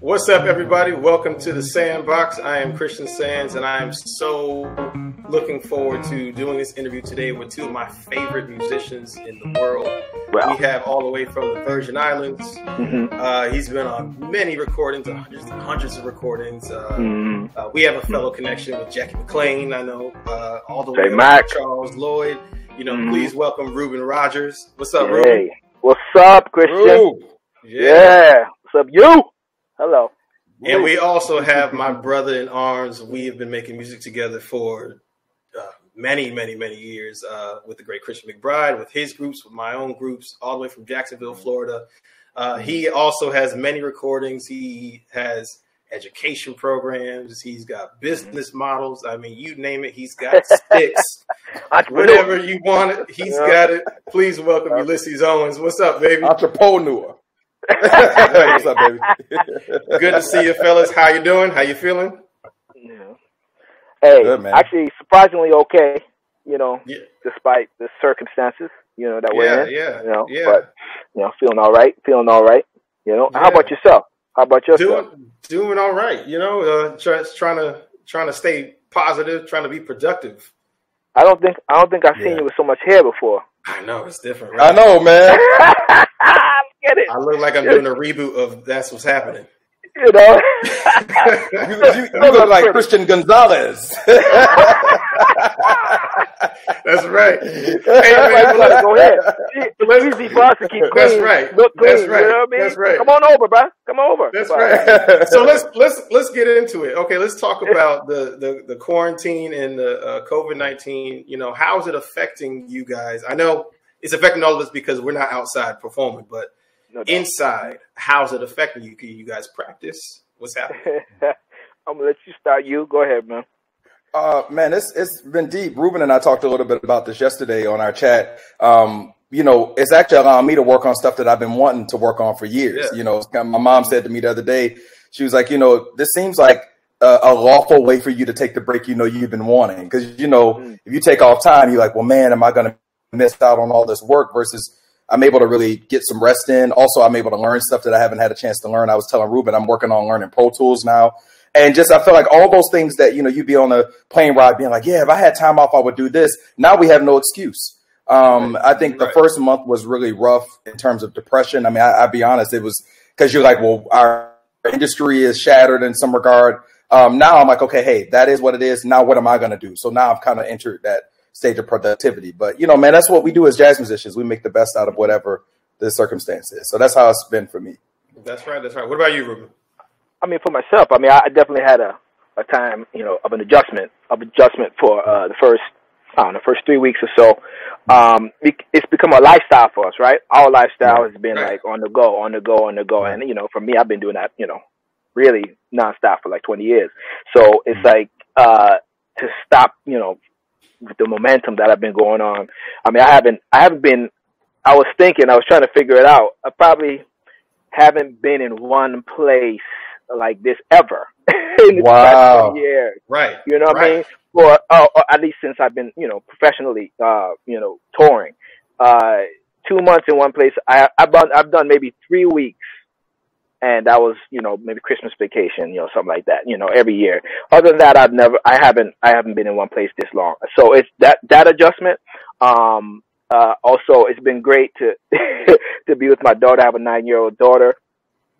What's up, everybody? Welcome to the Sands Box. I am Christian Sands, and I am so looking forward to doing this interview today with two of my favorite musicians in the world. Wow. We have all the way from the Virgin Islands. Mhm. Uh, he's been on many recordings, hundreds and hundreds of recordings. Uh, Mhm. uh, we have a fellow connection with Jackie McLean. I know uh, all the way Mac. to Charles Lloyd. You know, Mhm. please welcome Reuben Rogers. What's up, Reuben? What's up, Christian? Rube. Yeah. What's up, you? Hello. And we also have my brother in arms. We have been making music together for uh, many, many, many years uh, with the great Christian McBride, with his groups, with my own groups, all the way from Jacksonville, Florida. Uh, he also has many recordings. He has education programs. He's got mhm. business models. I mean, you name it, he's got sticks. Whatever you want it, he's Yeah. got it. Please welcome Ulysses Owens. What's up, baby? Entrepreneur. What's up, baby? Good to see you, fellas. How you doing? How you feeling? Yeah. Hey, Good, man. actually, surprisingly okay. You know, Yeah. despite the circumstances, you know that we're Yeah, in. yeah, You know, yeah. but you know, feeling all right. Feeling all right. You know. How about yourself? How about yourself? doing doing all right. You know, uh, try, trying to trying to stay positive, trying to be productive. I don't think I don't think I've seen Yeah. you with so much hair before. I know it's different. I know, man. Get it? I look like I'm doing a reboot of That's What's Happening. You know. You, you, you look like Christian Gonzalez. That's right. Hey, man, gotta go ahead. It's easy for us to keep clean. That's right. Look clean. That's right. You know what I mean? That's right. Come on over, bro. Come over. That's But- right. So let's let's let's get into it. Okay, let's talk about the the, the quarantine and the uh, COVID nineteen. You know, how is it affecting you guys? I know it's affecting all of us because we're not outside performing, but No inside, how's it affecting you? Can you guys practice? What's happening? I'm gonna let you start. You go ahead, man. Uh, man, it's it's been deep. Reuben and I talked a little bit about this yesterday on our chat. Um, you know, it's actually allowing me to work on stuff that I've been wanting to work on for years. Yeah. You know, it's kind of- my mom said to me the other day, she was like, you know, this seems like a, a lawful way for you to take the break you know you've been wanting. Because you know, Mm. if you take off time, you're like, well, man, am I going to miss out on all this work? Versus I'm able to really get some rest in. Also, I'm able to learn stuff that I haven't had a chance to learn. I was telling Reuben, I'm working on learning Pro Tools now. And just, I feel like all those things that, you know, you'd be on a plane ride being like, yeah, if I had time off, I would do this. Now we have no excuse. Um, I think the Right. first month was really rough in terms of depression. I mean, I, I'll be honest, it was because you're like, well, our industry is shattered in some regard. Um, now I'm like, okay, hey, that is what it is. Now what am I going to do? So now I've kind of entered that stage of productivity. But, you know, man, that's what we do as jazz musicians. We make the best out of whatever the circumstance is. So that's how it's been for me. That's right. That's right. What about you, Reuben? I mean, for myself, I mean, I definitely had a, a time, you know, of an adjustment, of adjustment for uh, the first, I don't know, the first three weeks or so. Um, it's become a lifestyle for us, right? Our lifestyle has been like on the go, on the go, on the go, and you know, for me, I've been doing that, you know, really nonstop for like 20 years. So it's like uh, to stop, you know, with the momentum that I've been going on. I mean, I haven't, I haven't been. I was thinking, I was trying to figure it out. I probably haven't been in one place like this ever in Wow. past 20 years. Right. You know what I mean? For uh, or at least since I've been, you know, professionally, uh, you know, touring. Uh, two months in one place. I I've done I've done maybe three weeks, and that was you know maybe Christmas vacation, you know, something like that. You know, every year. Other than that, I've never I haven't I haven't been in one place this long. So it's that that adjustment. Um, uh, also, it's been great to to be with my daughter. I have a nine year old daughter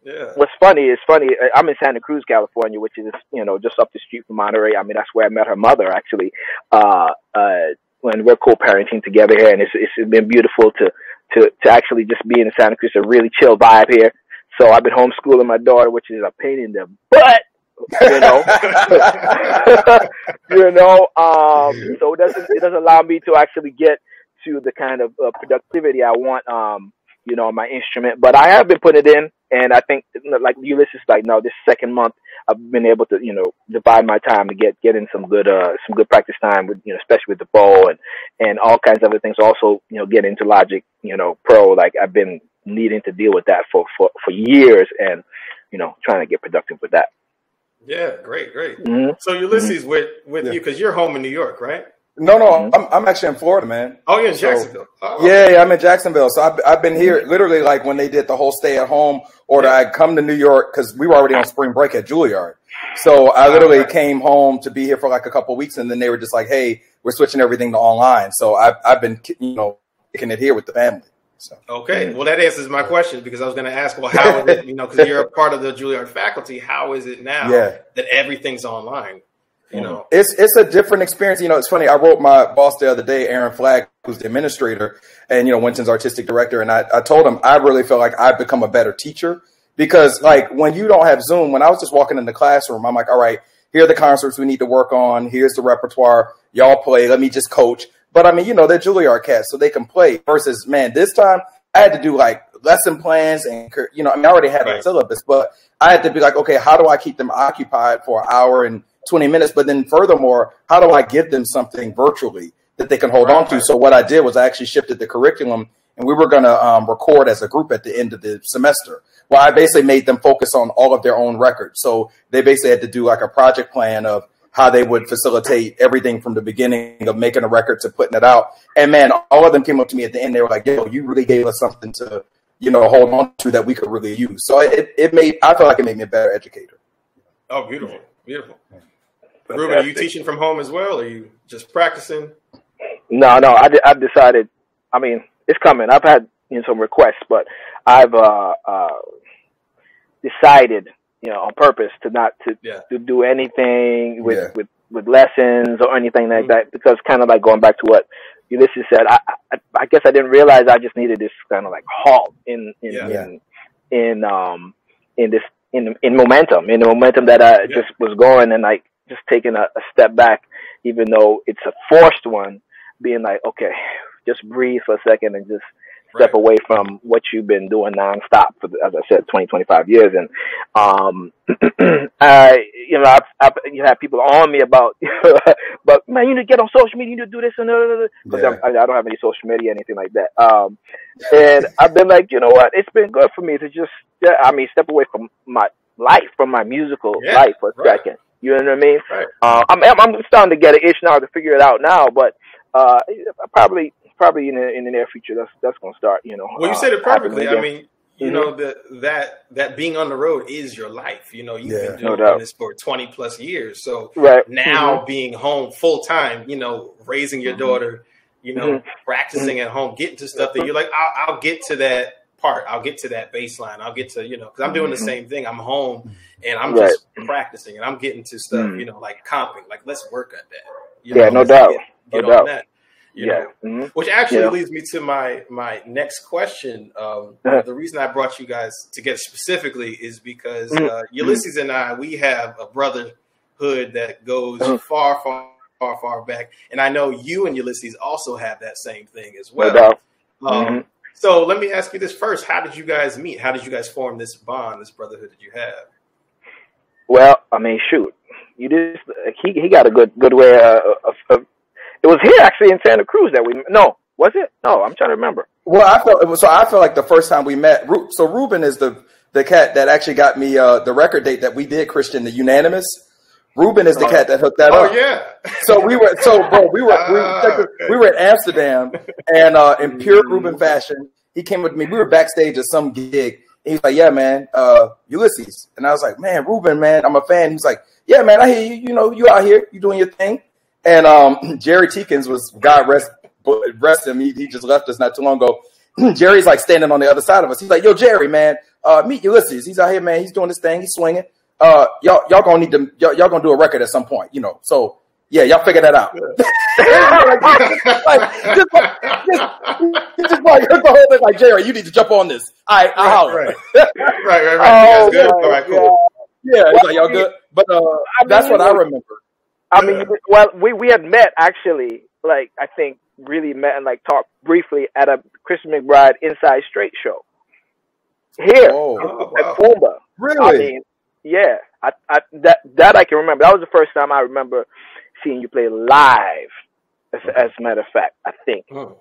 Yeah. what's funny is funny. uh, I'm in Santa Cruz, California, which is you know just up the street from Monterey. I mean, that's where I met her mother actually. Uh, uh, when we're co-parenting together here, and it's it's been beautiful to to to actually just be in Santa Cruz. A really chill vibe here. So I've been homeschooling my daughter, which is a pain in the butt. You know, you know. Um, so it doesn't it doesn't allow me to actually get to the kind of uh, productivity I want. Um, you know, on my instrument, but I have been putting it in, and I think like Ulysses, like no, this second month I've been able to, you know, divide my time to get get in some good uh some good practice time with you know, especially with the bow and and all kinds of other things. Also, you know, get into Logic, you know, Pro. Like I've been needing to deal with that for for for years, and you know, trying to get productive with that. Yeah, great, great. hmm So Ulysses, with with Yeah. you, because you're home in New York, right? No, no, mm-hmm. I'm, I'm actually in Florida, man. Oh, you're in Jacksonville. So, oh. Yeah, yeah, I'm in Jacksonville. So I've, I've been here literally like when they did the whole stay at home order. Yeah. I come to New York because we were already on spring break at Juilliard. So I literally right. came home to be here for like a couple weeks, and then they were just like, "Hey, we're switching everything to online." So I've I've been you know kicking it here with the family. So. Okay, well that answers my question because I was going to ask, well, how is it? You know, because you're a part of the Juilliard faculty. How is it now yeah. that everything's online? You know, mm-hmm. it's it's a different experience. You know, it's funny. I wrote my boss the other day, Aaron Flagg, who's the administrator, and you know, Wynton's artistic director, and I, I told him I really feel like I've become a better teacher because, like, when you don't have Zoom, when I was just walking in the classroom, I'm like, all right, here are the concerts we need to work on. Here's the repertoire. Y'all play. Let me just coach. But I mean, you know, they're Juilliard cats, so they can play. Versus, man, this time I had to do like lesson plans and you know, I mean, I already had right. the syllabus, but I had to be like, okay, how do I keep them occupied for an hour and 20 minutes? But then furthermore, how do I give them something virtually that they can hold right. on to? So what I did was I actually shifted the curriculum and we were going to um, record as a group at the end of the semester. Well, I basically made them focus on all of their own records. So they basically had to do like a project plan of how they would facilitate everything from the beginning of making a record to putting it out. And man, all of them came up to me at the end. They were like, "Yo, you really gave us something to, you know, hold on to that we could really use." So it, it made I feel like it made me a better educator. Oh, beautiful, beautiful. Reuben, are you teaching from home as well? Or are you just practicing? No, no. I I've decided. I mean, it's coming. I've had you know some requests, but I've uh, uh, decided you know, on purpose to not to yeah. to do anything with yeah. with with lessons or anything like mm-hmm. that because kind of like going back to what Ulysses said, I, I, I guess I didn't realize I just needed this kind of like halt in in yeah. in, in um in this in in momentum in the momentum that I just was going and like just taking a, a step back, even though it's a forced one, being like okay, just breathe for a second and just step right. away from what you've been doing nonstop for, as I said, 20, 25 years. And, um, I, you know, I've, I've, you have people on me about, but man, you need to get on social media, you need to do this and that. Because yeah. I, I don't have any social media, or anything like that. Um, and I've been like, you know what? It's been good for me to just, yeah, I mean, step away from my life, from my musical yeah, life for a right. second. You know what I mean? Right. Uh, I'm, I'm starting to get an itch now to figure it out now, but uh, probably probably in the in the near future that's that's going to start. You know. Well, you said it uh, perfectly. I mean, you mm-hmm. know that that that being on the road is your life. You know, you've yeah, been doing no this for twenty plus years. So right. now mm-hmm. being home full time, you know, raising your mm-hmm. daughter, you know, mm-hmm. practicing at home, getting to stuff that you're like, I'll, I'll, get to that part. I'll get to that baseline. I'll get to you know, because I'm doing the mm-hmm. same thing. I'm home and I'm right. just practicing and I'm getting to stuff. Mm. You know, like comping. Like let's work at that. You yeah, know, no doubt. Get, get no doubt. That. You yeah. know, mm-hmm. which actually yeah. leads me to my my next question. Um, the reason I brought you guys together specifically is because mm-hmm. uh, Ulysses and I we have a brotherhood that goes uh-huh. far, far, far, far back, and I know you and Ulysses also have that same thing as well. No um, mm-hmm. So let me ask you this first: How did you guys meet? How did you guys form this bond, this brotherhood that you have? Well, I mean, shoot, you just he he got a good good way uh, of, of it was here actually in Santa Cruz that we no was it? No, I'm trying to remember. Well, I felt so. I felt like the first time we met. So Reuben is the the cat that actually got me uh, the record date that we did Christian the unanimous. Reuben is the cat that hooked that oh, up. Oh yeah. So we were so bro. We were we, uh, okay. we were at Amsterdam, and uh, in pure mm-hmm. Reuben fashion, he came with me. We were backstage at some gig. He's like, "Yeah, man, uh, Ulysses," and I was like, "Man, Reuben, man, I'm a fan." He's like, "Yeah, man, I hear you. You know, you out here, you doing your thing." And um, Gerry Teekens was God rest rest him. He, he just left us not too long ago. Gerry's like standing on the other side of us. He's like, "Yo, Gerry, man, uh, meet Ulysses. He's out here, man. He's doing this thing. He's swinging. Uh, y'all, y'all gonna need to, y'all, y'all gonna do a record at some point, you know. So yeah, y'all figure that out. like, just, like, just, just like the whole thing, like Gerry, you need to jump on this. I, I holler. Right, right, right, right. right. Oh, good. All right, cool. Yeah, yeah well, like y'all good. But uh, I mean, that's what I remember. I mean, well, we we had met actually, like I think really met and like talked briefly at a Christian McBride Inside Straight show here oh, at wow. Really? I mean, yeah, I, I that that I can remember. That was the first time I remember seeing you play live. As, as a matter of fact, I think. Oh.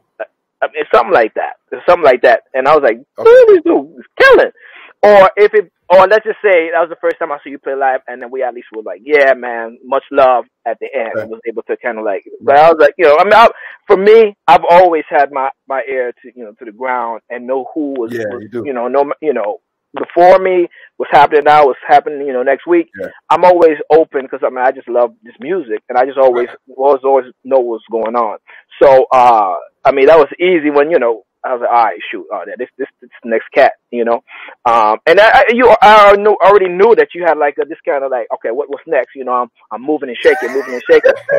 I mean, something like that. Something like that. And I was like, okay. this dude is killing. or if it, or let's just say that was the first time I saw you play live, and then we at least were like, yeah, man, much love at the end. Right. I was able to kind of like, but I was like, you know, I mean, I, for me, I've always had my my ear to you know to the ground and know who was, yeah, was you, you know, no, you know, before me, what's happening now, what's happening, you know, next week. Yeah. I'm always open because I mean, I just love this music, and I just always right. always always know what's going on. So, uh, I mean, that was easy when you know I was like, all right, shoot, oh, this this this next cat, you know, um, and I, you I knew, already knew that you had like a, this kind of like, okay, what what's next? You know, I'm I'm moving and shaking, moving and shaking,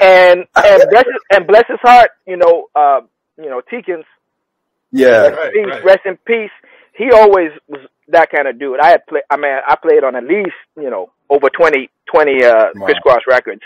and and bless his, and bless his heart, you know, uh, you know, Teekens, yeah, rest, right, peace, right. rest in peace. He always was that kind of dude. I had played. I mean, I played on at least you know over 20, 20 uh, wow. Criss Cross records.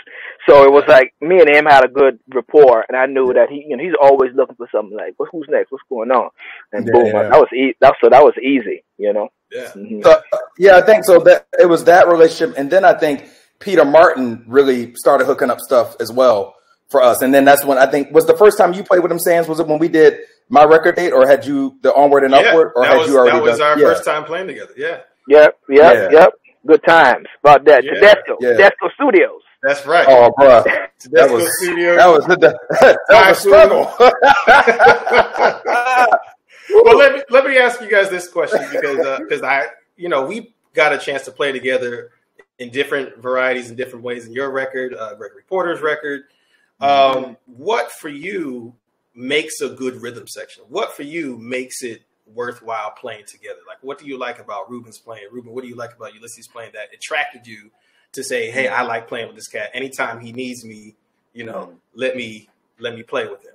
So it was like me and him had a good rapport, and I knew that he, you know, he's always looking for something like, well, who's next? What's going on? And yeah, boom, yeah. that was easy. That so that was easy, you know. Yeah. Mm-hmm. So, yeah, I think so. That it was that relationship, and then I think Peter Martin really started hooking up stuff as well for us, and then that's when I think was the first time you played with them Sands was it when we did my record date, or had you the onward and yeah, upward, or had was, you already? That was done? our first time playing together. Yeah. Yep. Yep. Yeah. Yep. Good times about that. Yeah. Tedesco. Yeah. Tedesco Studios. That's right. Oh, bro, Tedesco that was Studios. that was that, that was a struggle. well, let me let me ask you guys this question because because uh, I you know we got a chance to play together in different varieties and different ways in your record, uh, Gregory Porter's record. Um. What for you makes a good rhythm section? What for you makes it worthwhile playing together? Like, what do you like about Reuben's playing? Reuben, what do you like about Ulysses playing that attracted you to say, "Hey, I like playing with this cat. Anytime he needs me, you know, let me let me play with him."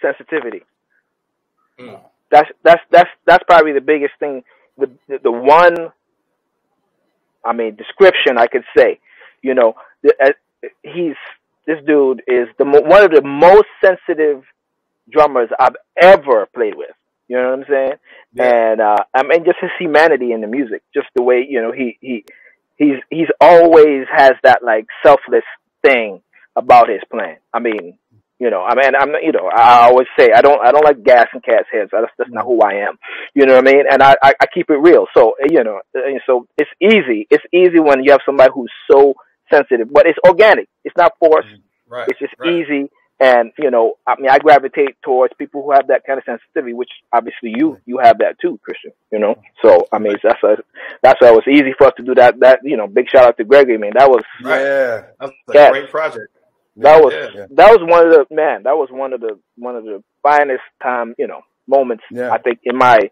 Sensitivity. Mm. That's that's that's that's probably the biggest thing. The, the the one, I mean, description I could say. You know, the, uh, he's this dude is the one of the most sensitive drummers I've ever played with. You know what I'm saying? Yeah. And uh I mean just his humanity in the music, just the way, you know, he he he's he's always has that like selfless thing about his playing. I mean, you know, I mean, I'm you know, I always say I don't I don't like gas and cats heads. That's that's not who I am. You know what I mean? And I I, I keep it real. So you know, so it's easy. It's easy when you have somebody who's so sensitive, but it's organic. It's not forced. Mm-hmm. Right. It's just right. easy. And you know, I mean, I gravitate towards people who have that kind of sensitivity, which obviously you you have that too, Christian. You know, mm-hmm. so I mean, that's a, that's why it was easy for us to do that. That you know, big shout out to Gregory, man. That was Right. Yeah, That's a Yeah. great project. that was Yeah. that was one of the man. That was one of the one of the finest time you know moments Yeah. I think in my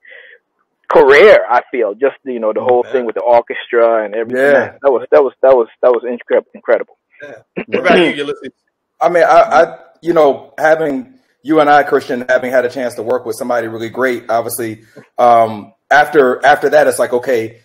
career. I feel just you know the whole man. thing with the orchestra and everything. Yeah. That was that was that was that was incre- incredible. What about you, Ulysses? I mean, I, I, you know, having you and I, Christian, having had a chance to work with somebody really great, obviously, um, after after that, it's like, okay,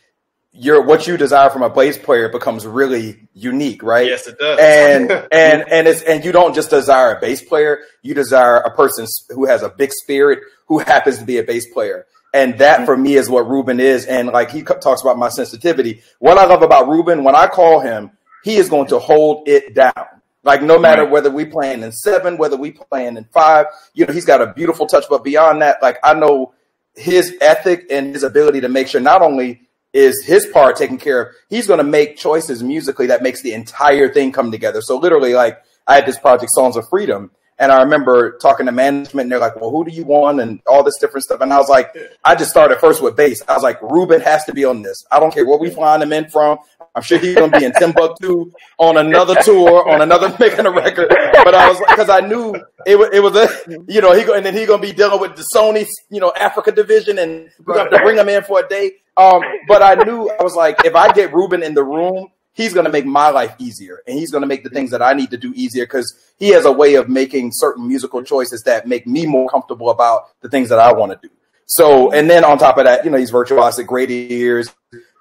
you're what you desire from a bass player becomes really unique, right? Yes, it does. And and and it's and you don't just desire a bass player, you desire a person who has a big spirit who happens to be a bass player. And that mm-hmm. for me is what Reuben is. And like he talks about my sensitivity. What I love about Reuben, when I call him, he is going to hold it down. Like no matter whether we playing in seven, whether we playing in five, you know, he's got a beautiful touch. But beyond that, like I know his ethic and his ability to make sure not only is his part taken care of, he's going to make choices musically that makes the entire thing come together. So literally, like I had this project, Songs of Freedom, and I remember talking to management, and they're like, "Well, who do you want?" and all this different stuff. And I was like, I just started first with bass. I was like, Reuben has to be on this. I don't care where we flying him in from. I'm sure he's to be in Timbuktu on another tour, on another making a record. But I was because I knew it was, it was a, you know, he and then he going to be dealing with the Sony, you know, Africa division, and we're going to bring him in for a day. Um, but I knew I was like, if I get Ruben in the room, he's going to make my life easier, and he's going to make the things that I need to do easier because he has a way of making certain musical choices that make me more comfortable about the things that I want to do. So, and then on top of that, you know, he's virtuosic, great ears,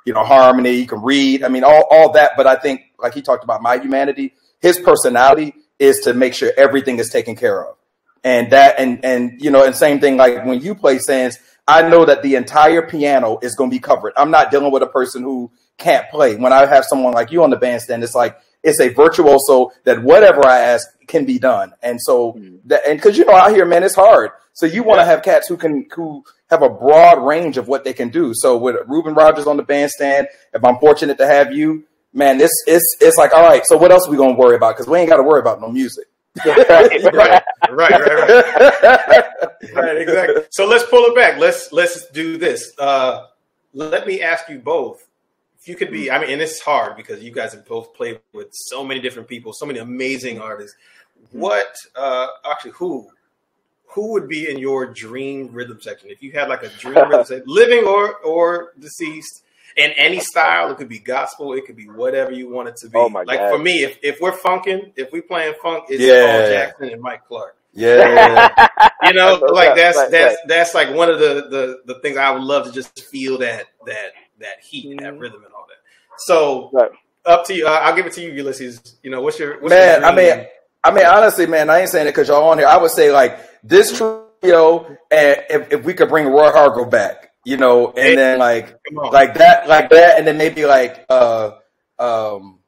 you know, harmony, you can read. I mean, all, all that. But I think, like he talked about my humanity, his personality is to make sure everything is taken care of. And that, and, and, you know, and same thing, like when you play Sands, I know that the entire piano is going to be covered. I'm not dealing with a person who can't play. When I have someone like you on the bandstand, it's like it's a virtuoso that whatever I ask can be done. And so mm-hmm. that, and cause you know, out here, man, it's hard. So you want to yeah. have cats who can, who have a broad range of what they can do. So with Reuben Rogers on the bandstand, if I'm fortunate to have you, man, this it's it's like, all right, so what else are we gonna worry about? Because we ain't got to worry about no music. right, right, right, right, right, exactly. So let's pull it back. Let's let's do this. Uh, let me ask you both. If you could be, I mean, and it's hard because you guys have both played with so many different people, so many amazing artists. What, uh, actually, who, who would be in your dream rhythm section? If you had like a dream rhythm section, living or or deceased, in any style. It could be gospel. It could be whatever you want it to be. Oh my like God. for me, if, if we're funking, if we playing funk, it's yeah. Paul Jackson and Mike Clark. Yeah, you know, like that's that's that's like one of the, the the things I would love to just feel that that that heat, mm-hmm. that rhythm, and all that. So right. up to you. Uh, I'll give it to you, Ulysses. You know, what's your what's man? Your I mean, I mean, honestly, man, I ain't saying it because y'all on here. I would say like this trio, and if, if we could bring Roy Hargrove back, you know, and hey, then like like that, like that, and then maybe like uh um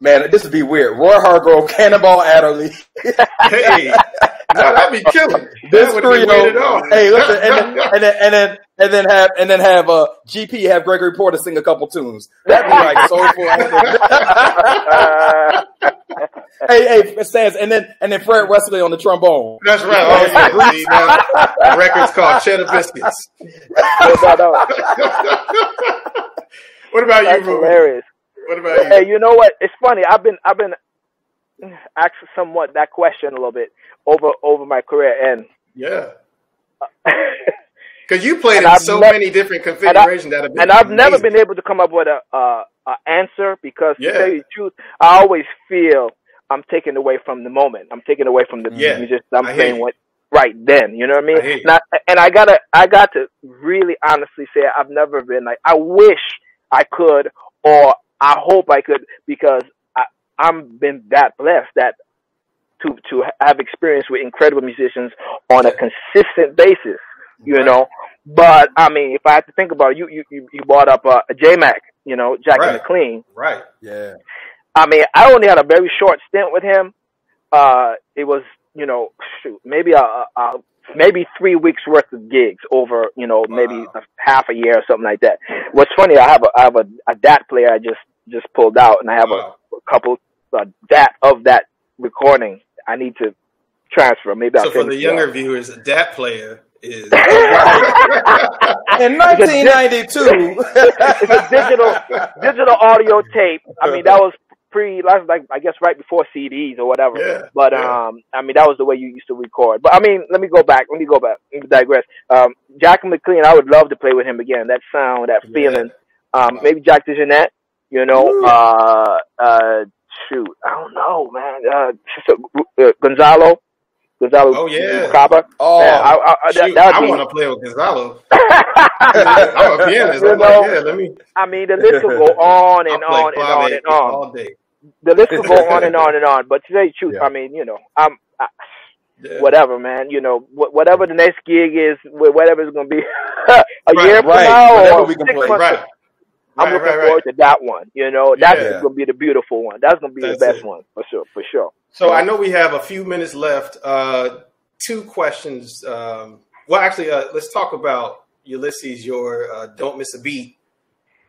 man, this would be weird. Roy Hargrove, Cannonball Adderley. hey, no, that'd be killing. This trio. Hey, listen, and then, and then and then and then have and then have uh GP have Gregory Porter sing a couple tunes. That'd be like soulful. hey, hey, it says, and then and then Fred Wesley on the trombone. That's right. Oh, yeah, the record's called Cheddar Biscuits. what about That's you, Hilarious. What about you? Hey, you know what? It's funny. I've been I've been asked somewhat that question a little bit over over my career, and yeah. Because you played in I've so many different configurations that have been and I've amazing. never been able to come up with a, a, a answer because yeah. to tell you the truth, I always feel I'm taking away from the moment. I'm taking away from the yeah. music I'm I playing what right then. You know what I mean? I Now, and I gotta I got to really honestly say I've never been like I wish I could or I hope I could because I I'm been that blessed that to to have experience with incredible musicians on a consistent basis. You right. know, but I mean, if I had to think about it, you you you brought up uh, J Mac, you know, Jack right. McLean. Right. Yeah. I mean, I only had a very short stint with him. Uh, it was, you know, shoot, maybe a, a maybe three weeks worth of gigs over, you know, wow. maybe a half a year or something like that. What's funny, I have a I have a, a DAT player I just just pulled out, and I have wow. a, a couple uh, DAT of that recording. I need to transfer. Maybe so I'll for the younger viewers, a DAT player is in 1992. it's a digital digital audio tape. I mean, that was pre, like I guess right before CDs or whatever. Yeah, but yeah. um, I mean, that was the way you used to record. But I mean, let me go back. Let me go back. Let me digress. Um, Jack McLean, I would love to play with him again. That sound, that feeling. Yeah. Um, wow. maybe Jack DeJohnette. You know, Ooh. uh, uh, shoot, I don't know, man. Uh, uh Gonzalo. Gonzalo. Oh yeah, Caba. Oh, yeah, I, I, I, that, I want to play with Gonzalo. I'm a pianist. I'm know, like, yeah, let me. I mean, the list will go on and on and on and on. All day. The list will go on and on and on. But to tell you the truth, yeah. I mean, you know, I'm. I, yeah. Whatever, man. You know, wh- whatever the next gig is, whatever it's going to be, a right, year from right. now whatever or we can six play. months. Right. I'm looking right, forward to that one. You know, that's Yeah. going to be the beautiful one. That's going to be That's the best it. one for sure, for sure. So I know we have a few minutes left. Uh, two questions. Um, well, actually, uh, let's talk about Ulysses, your uh, Don't Miss a Beat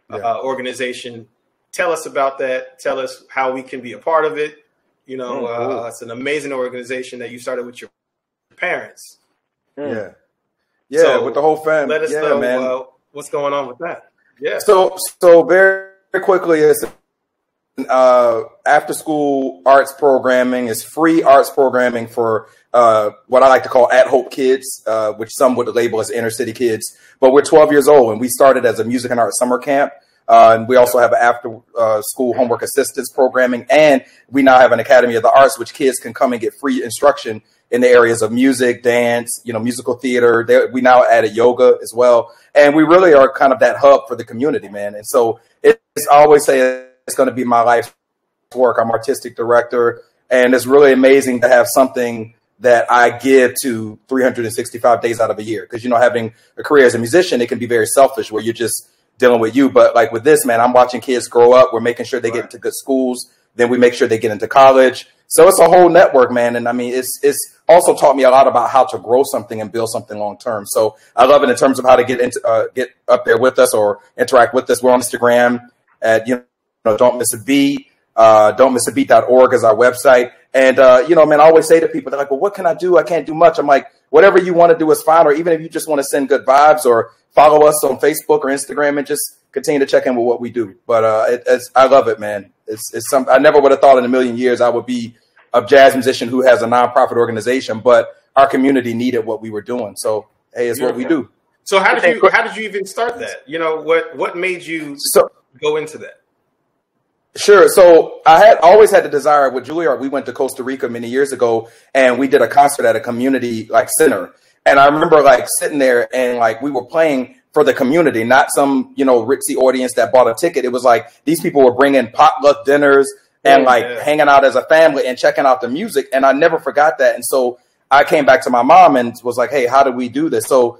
Yeah. uh, organization. Tell us about that. Tell us how we can be a part of it. You know, Mm, cool. uh, it's an amazing organization that you started with your parents. Mm. Yeah. Yeah, So, with the whole family. Let us yeah, know man. uh, what's going on with that. Yeah. So, so very quickly, it's uh, after school arts programming is free arts programming for uh, what I like to call at hope kids, uh, which some would label as inner city kids. But we're 12 years old, and we started as a music and art summer camp. Uh, and we also have after uh, school homework assistance programming, and we now have an academy of the arts, which kids can come and get free instruction in the areas of music, dance, you know, musical theater. There, we now added yoga as well, and we really are kind of that hub for the community, man. And so it's I always say it's going to be my life's work. I'm artistic director, and it's really amazing to have something that I give to 365 days out of a year. Because you know, having a career as a musician, it can be very selfish, where you're just dealing with you. But like with this, man, I'm watching kids grow up. We're making sure they right. get into good schools. Then we make sure they get into college. So it's a whole network, man. And I mean, it's it's also taught me a lot about how to grow something and build something long term. So I love it in terms of how to get into uh, get up there with us or interact with us. We're on Instagram at you know don't miss a beat. Uh, don't miss a beat.org is our website. And uh, you know, man, I always say to people, they're like, "Well, what can I do? I can't do much." I'm like, whatever you want to do is fine. Or even if you just want to send good vibes or follow us on Facebook or Instagram and just continue to check in with what we do. But uh, it, I love it, man. It's it's some I never would have thought in a million years I would be a jazz musician who has a nonprofit organization, but our community needed what we were doing. So hey, it's what we do. So how did you how did you even start that? You know what what made you so, go into that? Sure. So I had always had the desire with Juilliard. We went to Costa Rica many years ago, and we did a concert at a community like center. And I remember like sitting there and like we were playing for the community, not some you know ritzy audience that bought a ticket. It was like these people were bringing potluck dinners and like yeah. hanging out as a family and checking out the music. And I never forgot that. And so I came back to my mom and was like, "Hey, how do we do this?" So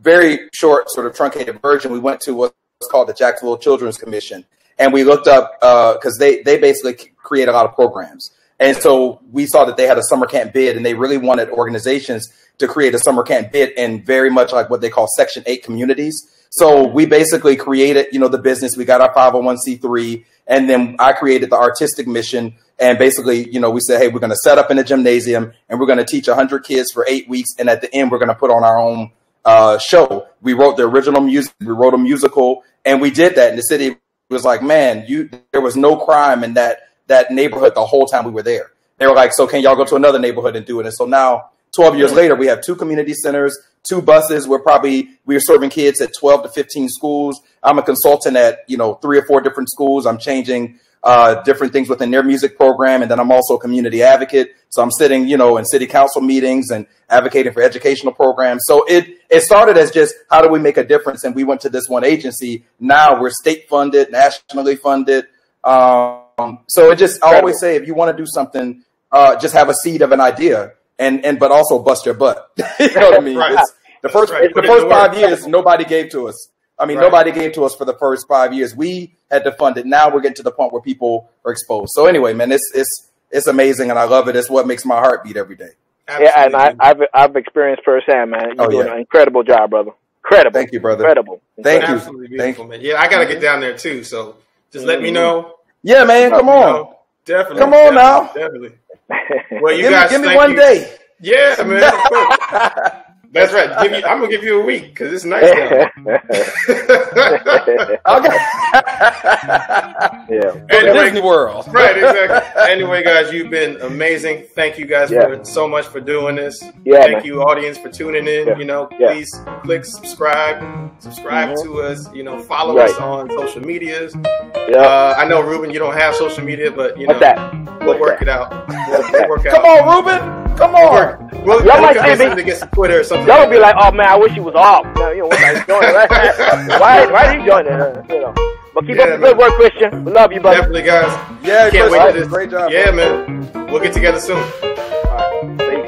very short, sort of truncated version. We went to what's called the Jacksonville Children's Commission, and we looked up because uh, they they basically create a lot of programs. And so we saw that they had a summer camp bid, and they really wanted organizations to create a summer camp bid in very much like what they call Section Eight communities. So we basically created, you know, the business. We got our 501c3, and then I created the artistic mission. And basically, you know, we said, hey, we're going to set up in a gymnasium, and we're going to teach 100 kids for eight weeks, and at the end, we're going to put on our own uh, show. We wrote the original music, we wrote a musical, and we did that. And the city was like, man, you there was no crime in that that neighborhood the whole time we were there. They were like, so can y'all go to another neighborhood and do it? And so now, 12 years later, we have two community centers, two buses. We're probably we're serving kids at 12 to 15 schools. I'm a consultant at you know three or four different schools. I'm changing uh, different things within their music program, and then I'm also a community advocate. So I'm sitting, you know, in city council meetings and advocating for educational programs. So it it started as just how do we make a difference, and we went to this one agency. Now we're state funded, nationally funded. Um, so it just I always say if you want to do something, uh, just have a seed of an idea, and and but also bust your butt. you know what I mean? Right. the first right. the first five years, nobody gave to us. I mean, right. nobody gave to us for the first five years. We had to fund it. Now we're getting to the point where people are exposed. So anyway, man, it's it's it's amazing, and I love it. It's what makes my heart beat every day. Absolutely. Yeah, and I, have I've experienced firsthand, man. You're oh, doing yeah. an incredible job, brother. Incredible. Thank you, brother. Incredible. Thank you. Absolutely Thank you. man. Yeah, I gotta get down there too. So just mm-hmm. let me mm-hmm. know. Yeah, man. Come on. Know. Definitely. Come on definitely, now. Definitely. Well, you give guys, me, give me one you. day. Yeah, man. That's right. Give you, I'm gonna give you a week because it's nice okay. yeah. Anyway, Disney World. right. Exactly. Anyway, guys, you've been amazing. Thank you guys yeah. for so much for doing this. Yeah. Thank man. you, audience, for tuning in. Yeah. You know, yeah. please click subscribe. Subscribe mm-hmm. to us. You know, follow right. us on social medias. Yeah. Uh, I know, Reuben, you don't have social media, but you know, What's that? we'll What's work that? it out. We'll, we'll work Come on, Reuben. Come on. We'll, y'all might see me. Get some Twitter or something. Y'all like be like, "Oh man, I wish he was off." No, you know, what why, why did he join it? Uh, you know. But keep yeah, up the good work, Christian. We love you, buddy. Definitely, guys. Yeah, can't wait to this. Great job. Yeah, man. We'll get together soon. All right.